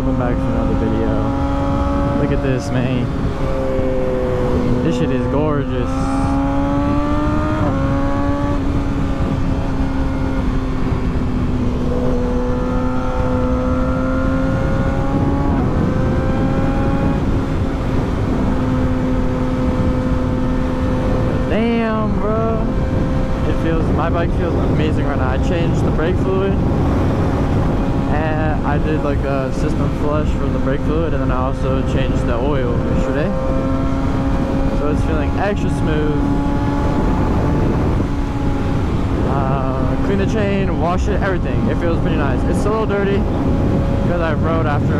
Welcome back to another video. Look at this man. This shit is gorgeous. Damn, bro. It feels, my bike feels amazing right now. I changed the brake fluid and I did like a system flush for the brake fluid and then I also changed the oil yesterday. So it's feeling extra smooth. Uh, clean the chain, wash it, everything. It feels pretty nice. It's a little dirty because I rode after,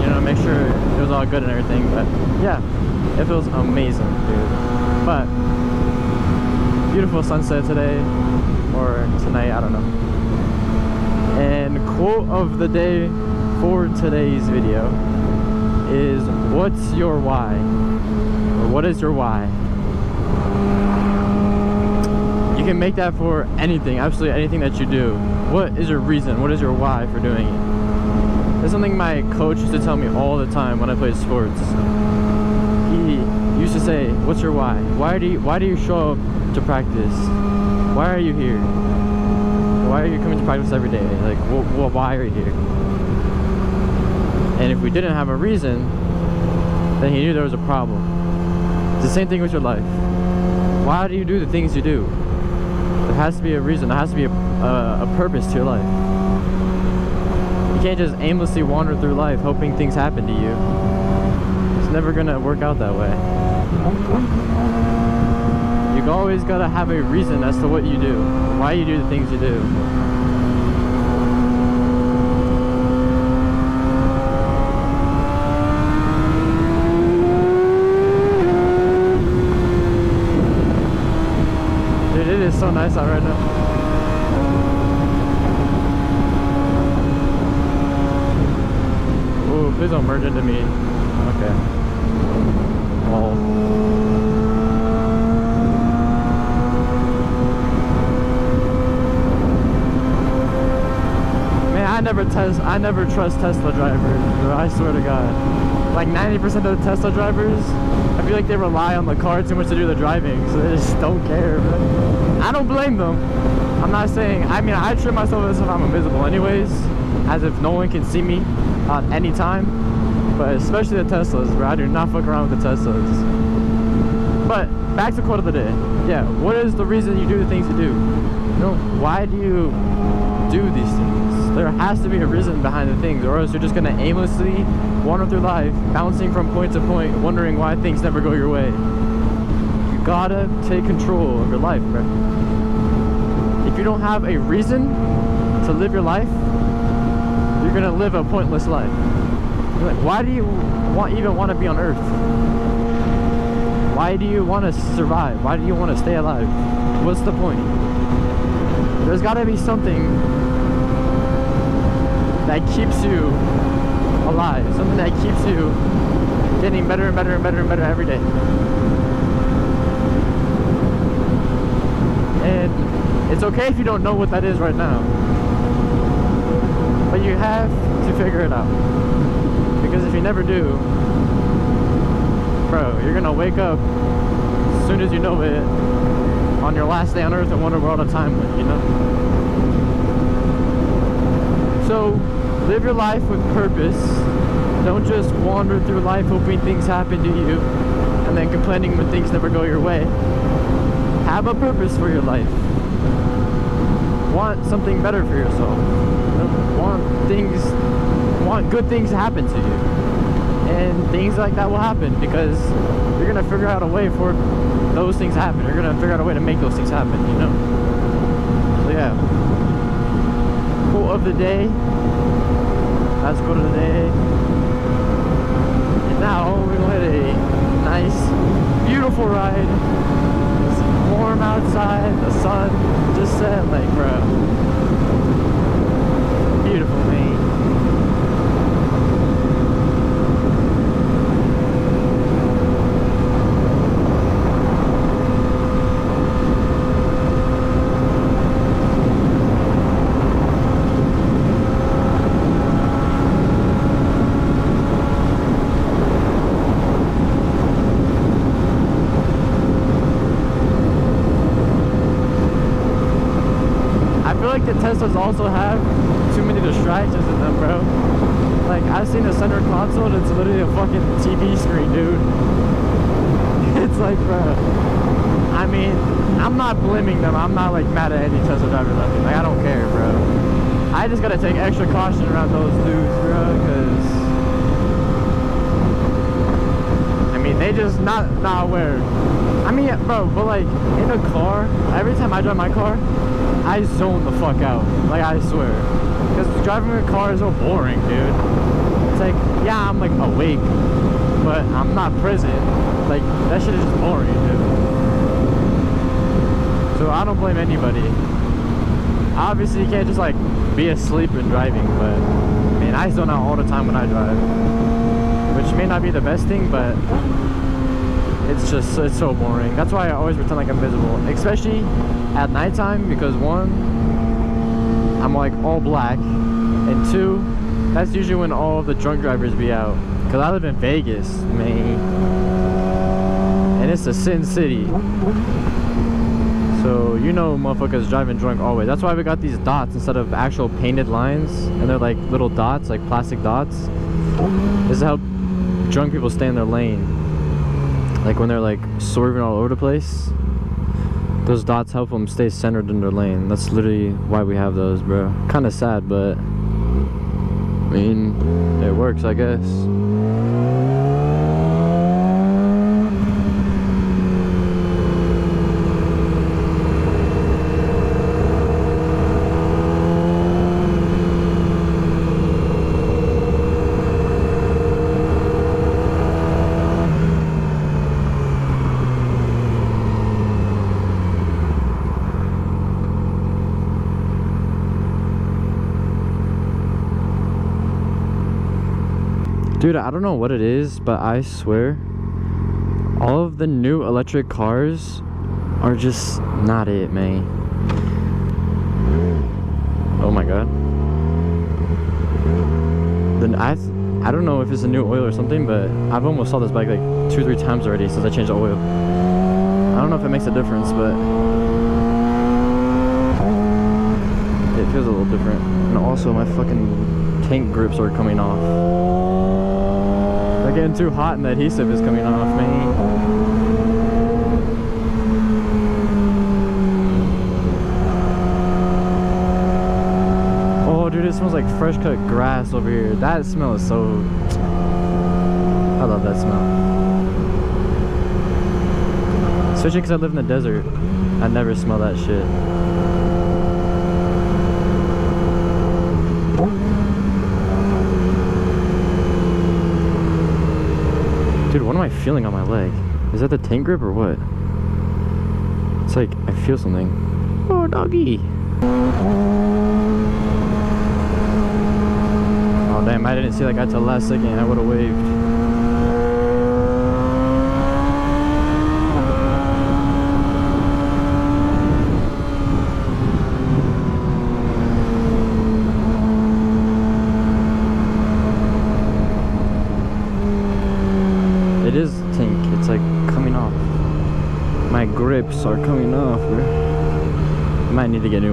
you know, make sure it was all good and everything. But yeah, it feels amazing, dude. But beautiful sunset today or tonight, I don't know. And quote of the day for today's video is what's your why? Or what is your why? You can make that for anything, absolutely anything that you do. What is your reason? What is your why for doing it? That's something my coach used to tell me all the time when I played sports. He used to say, "What's your why? Why do you why do you show up to practice? Why are you here? Why are you coming to practice every day? Like, wh wh why are you here?" And if we didn't have a reason, then he knew there was a problem. It's the same thing with your life. Why do you do the things you do? There has to be a reason. There has to be a, a, a purpose to your life. You can't just aimlessly wander through life hoping things happen to you. It's never gonna work out that way. You always gotta have a reason as to what you do, why you do the things you do. Dude, it is so nice out right now. Please don't merge into me. Okay. Well. Never test. I never trust Tesla drivers. Bro, I swear to God. Like 90% of the Tesla drivers, I feel like they rely on the car too much to do the driving, so they just don't care. Bro. I don't blame them. I'm not saying. I mean, I treat myself as if I'm invisible, anyways, as if no one can see me um, at any time. But especially the Teslas, bro. I do not fuck around with the Teslas. But back to quote of the day. Yeah, what is the reason you do the things you do? You know, why do you do these things? There has to be a reason behind the things, or else you're just gonna aimlessly wander through life, bouncing from point to point, wondering why things never go your way. You gotta take control of your life, bro. If you don't have a reason to live your life, you're gonna live a pointless life. Like, why do you want even want to be on Earth? Why do you want to survive? Why do you want to stay alive? What's the point? There's got to be something that keeps you alive, something that keeps you getting better and better and better and better every day. And it's okay if you don't know what that is right now, but you have to figure it out. Because if you never do, bro, you're gonna wake up as soon as you know it on your last day on earth and wonder where all the time went, you know? So, live your life with purpose. Don't just wander through life hoping things happen to you and then complaining when things never go your way. Have a purpose for your life. Want something better for yourself. Want things, want good things to happen to you. And things like that will happen because you're gonna figure out a way for those things to happen. You're gonna figure out a way to make those things happen, you know? So yeah. Quote of the day. Quote of the day. And now we're gonna hit a nice, beautiful ride. It's warm outside, the sun just set, like bro. Beautiful, man. consoles also have too many distractions in them, bro. Like, I've seen a center console that's literally a fucking TV screen, dude. it's like, bro. I mean, I'm not blaming them. I'm not, like, mad at any Tesla driver nothing. Like, I don't care, bro. I just gotta take extra caution around those dudes, bro, because... I mean, they just not, not aware. I mean, bro, but like, in a car, every time I drive my car, I zone the fuck out. Like, I swear. Because driving a car is so boring, dude. It's like, yeah, I'm like awake, but I'm not present. Like, that shit is just boring, dude. So I don't blame anybody. Obviously, you can't just like be asleep and driving, but I mean, I zone out all the time when I drive. Which may not be the best thing, but it's just it's so boring that's why i always pretend like i'm visible especially at nighttime because one i'm like all black. And two that's usually when all the drunk drivers be out. Because i live in vegas man. And it's a sin city. So you know motherfuckers driving drunk always. That's why we got these dots instead of actual painted lines. And they're like little dots like plastic dots. This is how drunk people stay in their lane. Like when they're like swerving all over the place those dots help them stay centered in their lane. That's literally why we have those bro. Kind of sad but I mean it works I guess Dude, I don't know what it is, but I swear all of the new electric cars are just not it, man. Oh my god. Then I I don't know if it's a new oil or something, but I've almost saw this bike like two, three times already since I changed the oil. I don't know if it makes a difference, but it feels a little different. And also my fucking tank grips are coming off. They're getting too hot and the adhesive is coming off me. Oh, dude, it smells like fresh cut grass over here. That smell is so... I love that smell. Especially because I live in the desert. I never smell that shit. Am I feeling on my leg? Is that the tank grip or what? It's like, I feel something. Oh, doggy. Oh, damn, I didn't see that guy till last second. I would have waved. Are coming off. I might need to get new.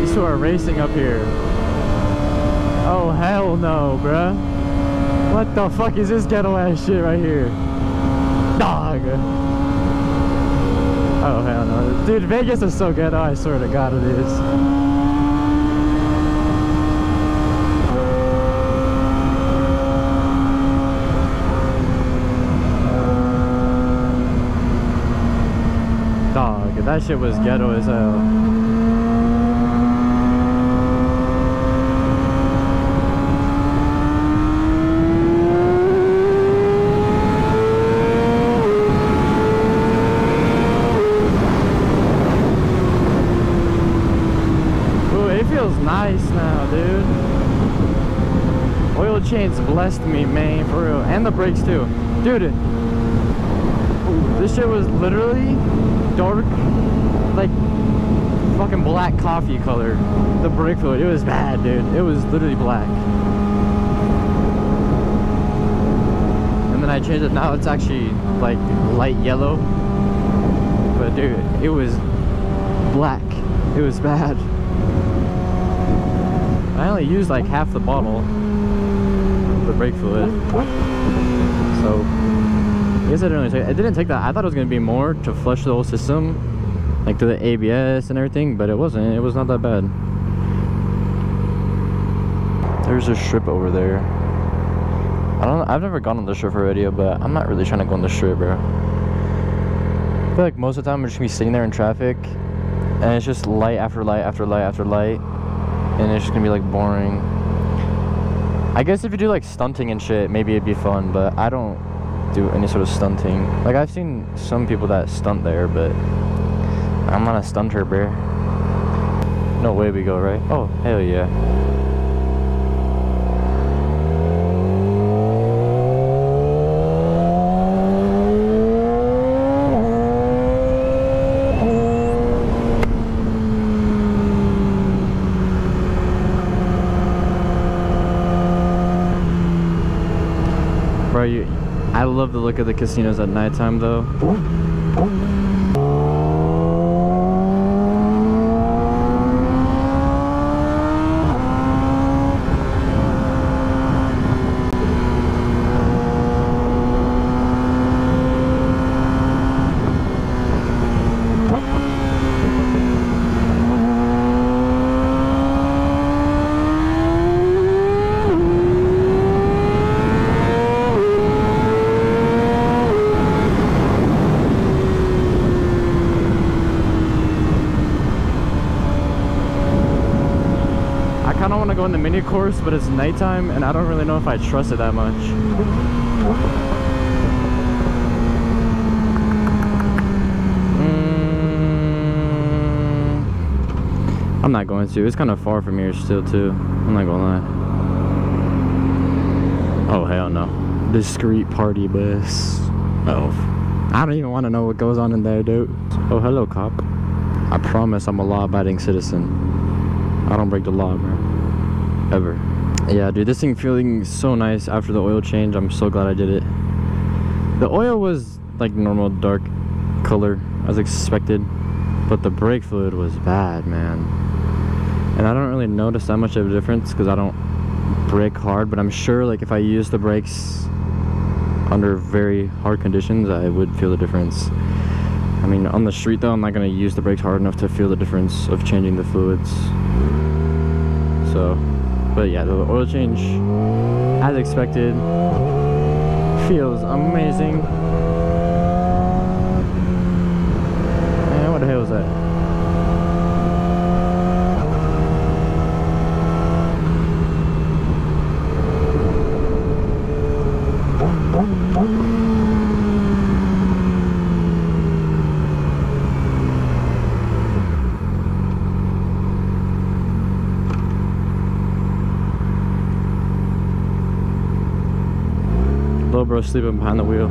These two are racing up here. Oh hell no, bruh. What the fuck is this ghetto ass shit right here? Dog. Oh, hell no. Dude, Vegas is so good. I swear to God it is. Dog, that shit was ghetto as hell. chain's blessed me, man, for real. And the brakes too. Dude, this shit was literally dark, like fucking black coffee color. The brake fluid, it was bad, dude. It was literally black. And then I changed it, now it's actually like light yellow. But dude, it was black. It was bad. I only used like half the bottle brake fluid. So, I guess I didn't really take, it didn't take that. I thought it was going to be more to flush the whole system, like to the ABS and everything, but it wasn't. It was not that bad. There's a strip over there. I don't I've never gone on the strip already, but I'm not really trying to go on the strip, bro. I feel like most of the time I'm just gonna be sitting there in traffic and it's just light after light after light after light and it's just gonna be like boring. I guess if you do like stunting and shit, maybe it'd be fun, but I don't do any sort of stunting. Like I've seen some people that stunt there, but I'm not a stunter, bro. No way we go, right? Oh, hell yeah. Bro, you, I love the look of the casinos at nighttime though. Course, but it's nighttime, and I don't really know if I trust it that much. Mm, I'm not going to. It's kind of far from here still, too. I'm not gonna lie. Oh, hell no. Discreet party bus. Oh. I don't even want to know what goes on in there, dude. Oh, hello, cop. I promise I'm a law-abiding citizen. I don't break the law, bro. Ever. Yeah, dude, this thing feeling so nice after the oil change. I'm so glad I did it. The oil was like normal dark color as expected, but the brake fluid was bad, man. And I don't really notice that much of a difference because I don't brake hard, but I'm sure like if I use the brakes under very hard conditions, I would feel the difference. I mean, on the street though, I'm not gonna use the brakes hard enough to feel the difference of changing the fluids. So, but yeah, the oil change, as expected, feels amazing. Man, what the hell was that? Sleeping behind the wheel.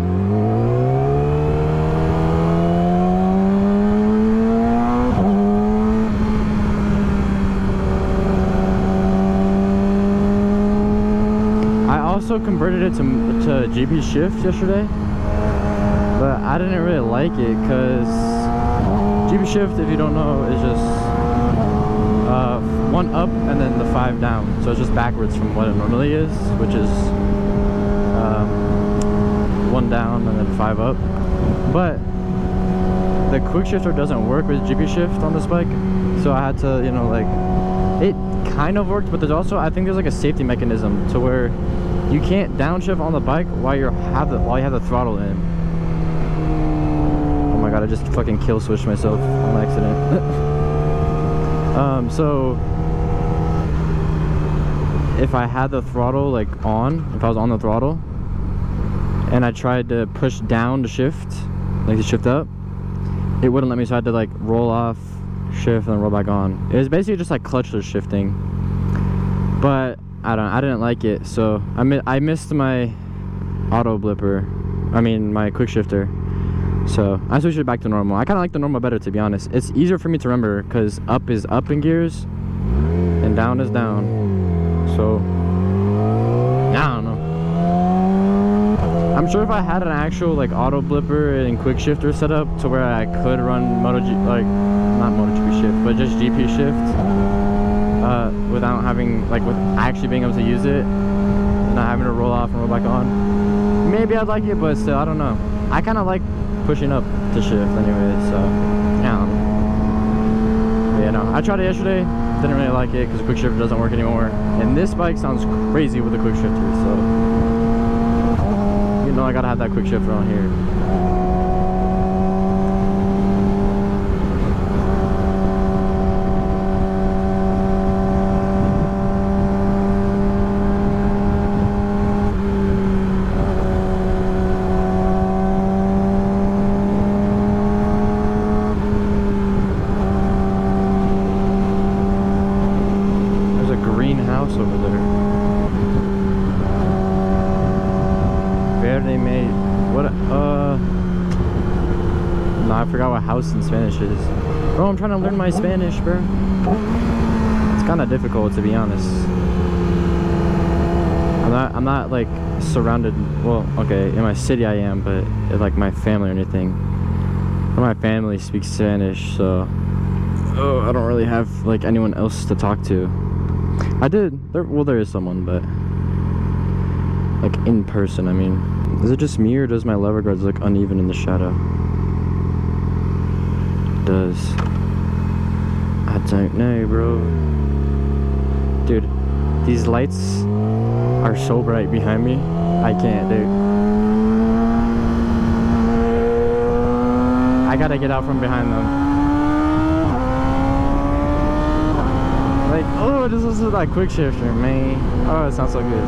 I also converted it to, to GP shift yesterday, but I didn't really like it because GP shift, if you don't know, is just uh, one up and then the five down. So it's just backwards from what it normally is, which is um, one down and then five up. But the quick shifter doesn't work with GP shift on this bike, so I had to, you know, like it kind of worked, but there's also I think there's like a safety mechanism to where you can't downshift on the bike while you have the while you have the throttle in. Oh my god, I just fucking kill switched myself on accident. um, so if I had the throttle like on, if I was on the throttle, and I tried to push down to shift, like to shift up, it wouldn't let me, so I had to like roll off, shift, and then roll back on. It was basically just like clutchless shifting. But I don't, I didn't like it, so I mi I missed my auto blipper. I mean my quick shifter. So I switched it back to normal. I kind of like the normal better to be honest. It's easier for me to remember because up is up in gears, and down is down. So I don't know. I'm sure if I had an actual like auto blipper and quick shifter set up to where I could run Moto G, like not MotoGP shift, but just GP shift uh, without having like with actually being able to use it, not having to roll off and roll back on. Maybe I'd like it, but still, I don't know. I kind of like pushing up to shift anyway, so yeah. Yeah, no, I tried it yesterday. Didn't really like it because quick shifter doesn't work anymore. And this bike sounds crazy with a quick shifter, so know I gotta have that quick shifter on here. House in Spanish is. Bro, I'm trying to learn my Spanish, bro. It's kind of difficult, to be honest. I'm not, I'm not, like, surrounded, well, okay, in my city I am, but, like, my family or anything. My family speaks Spanish, so... Oh, I don't really have, like, anyone else to talk to. I did. There, well, there is someone, but... Like, in person, I mean. Is it just me, or does my lever guards look uneven in the shadow? Does. I don't know, bro. Dude, these lights are so bright behind me. I can't, dude. I gotta get out from behind them. Like, oh, this is like quick shifter, man. Oh, it sounds so good.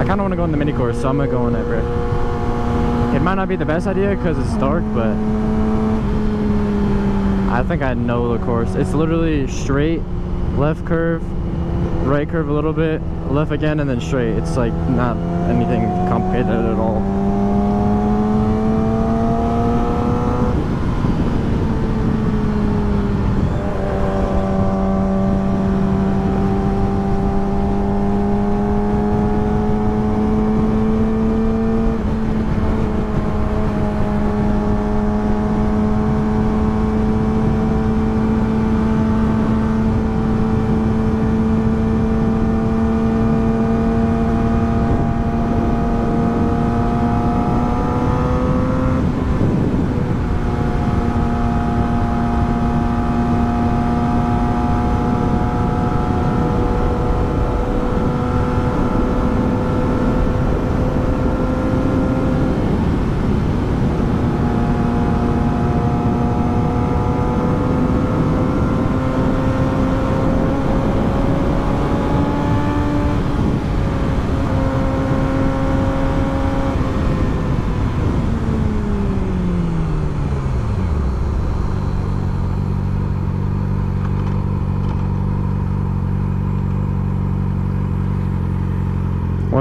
I kind of want to go in the mini course, so I'm gonna go on it, bro. It might not be the best idea because it's dark, but I think I know the course. It's literally straight, left curve, right curve a little bit, left again, and then straight. It's like not anything complicated at all.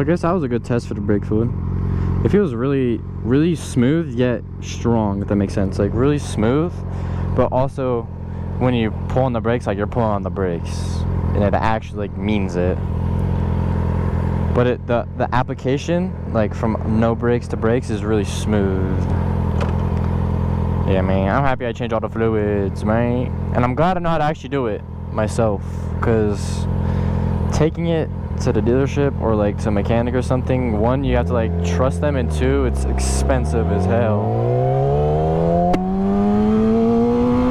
I guess that was a good test for the brake fluid. It feels really, really smooth yet strong, if that makes sense. Like really smooth, but also when you pull on the brakes, like you're pulling on the brakes. And it actually like means it. But it the, the application, like from no brakes to brakes, is really smooth. Yeah, man, I'm happy I changed all the fluids, man. And I'm glad I know how to actually do it myself. Because taking it to the dealership or like to a mechanic or something, one, you have to like trust them, and two, it's expensive as hell.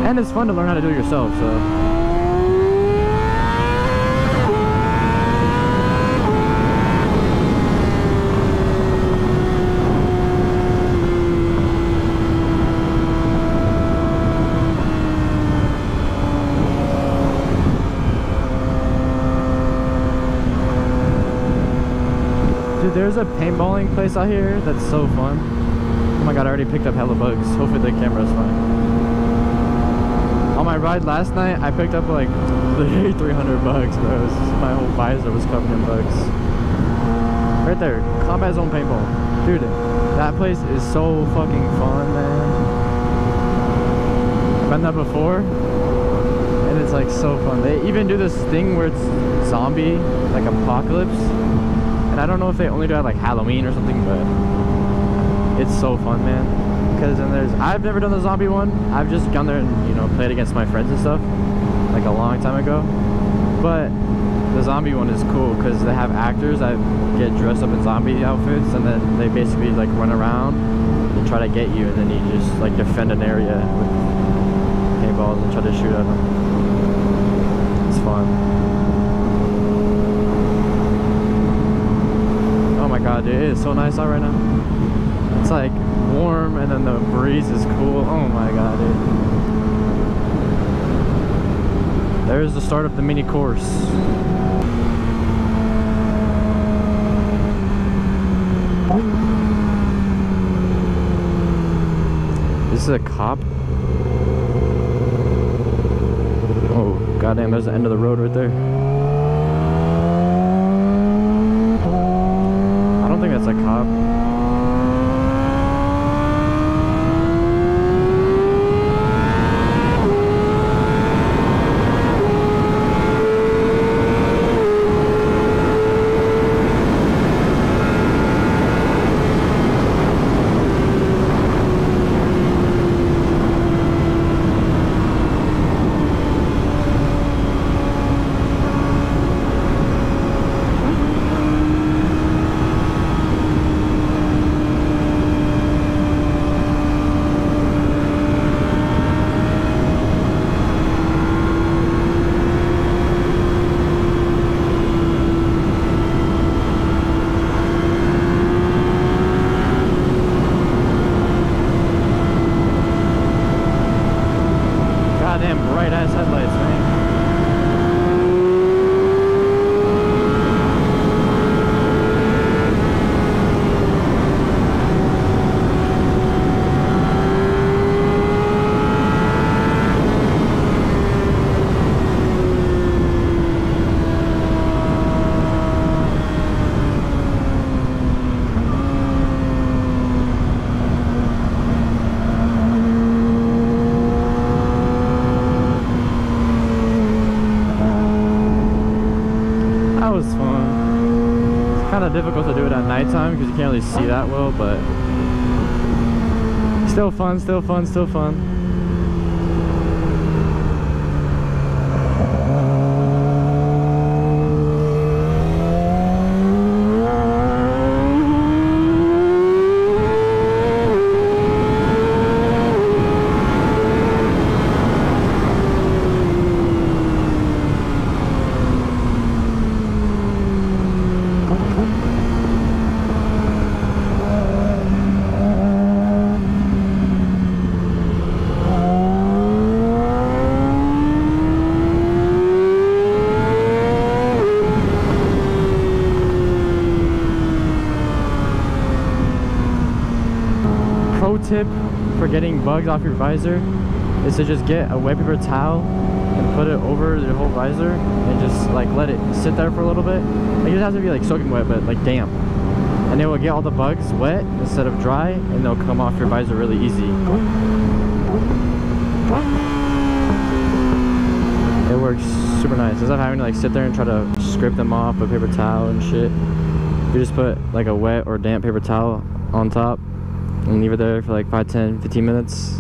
And it's fun to learn how to do it yourself, so. A paintballing place out here that's so fun. Oh my god, I already picked up hella bugs. Hopefully the camera's fine. On my ride last night, I picked up like 300 bugs, bro. my whole visor was covered in bugs. Right there, Combat Zone Paintball. Dude, that place is so fucking fun, man. Been there before, and it's like so fun. They even do this thing where it's zombie, like apocalypse I don't know if they only do it like Halloween or something, but it's so fun, man. Because then there's, I've never done the zombie one. I've just gone there and, you know, played against my friends and stuff, like a long time ago. But the zombie one is cool because they have actors that get dressed up in zombie outfits and then they basically like run around and try to get you and then you just like defend an area with paintballs and try to shoot at them. It's fun. Oh my god, it is so nice out right now. It's like warm and then the breeze is cool. Oh my god, dude. There's the start of the mini course. This is a cop? Oh, goddamn, there's the end of the road right there. I don't think that's a cop. Goddamn bright ass headlights, man. That was fun. It's kind of difficult to do it at nighttime because you can't really see that well, but still fun, still fun, still fun. Tip for getting bugs off your visor is to just get a wet paper towel and put it over your whole visor and just like let it sit there for a little bit. Like, it doesn't have to be like soaking wet, but like damp. And it will get all the bugs wet instead of dry and they'll come off your visor really easy. It works super nice. Instead of having to like sit there and try to scrape them off with paper towel and shit, you just put like a wet or damp paper towel on top and leave it there for like 5, 10, 15 minutes.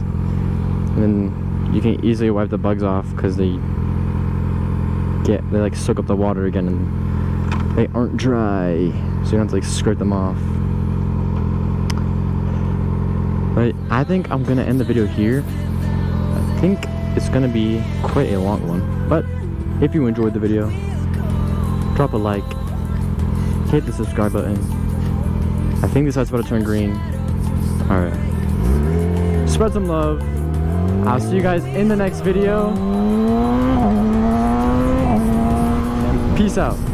And then you can easily wipe the bugs off because they get, they like soak up the water again and they aren't dry. So you don't have to like scrape them off. But I think I'm gonna end the video here. I think it's gonna be quite a long one. But if you enjoyed the video, drop a like, hit the subscribe button. I think this light's about to turn green. Alright. Spread some love. I'll see you guys in the next video. Peace out.